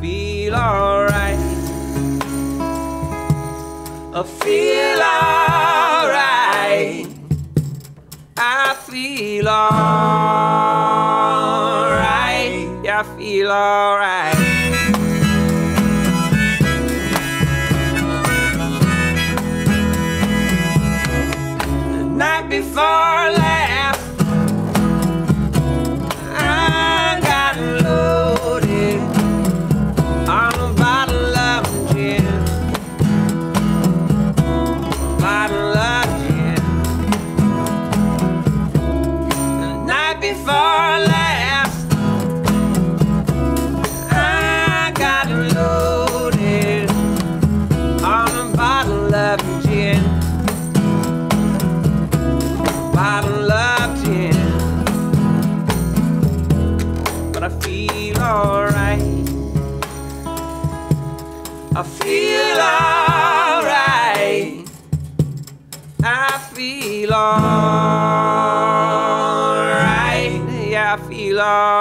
feel alright. I feel alright. I feel alright. Yeah, I feel alright. I feel alright. I feel alright. Yeah, I feel alright.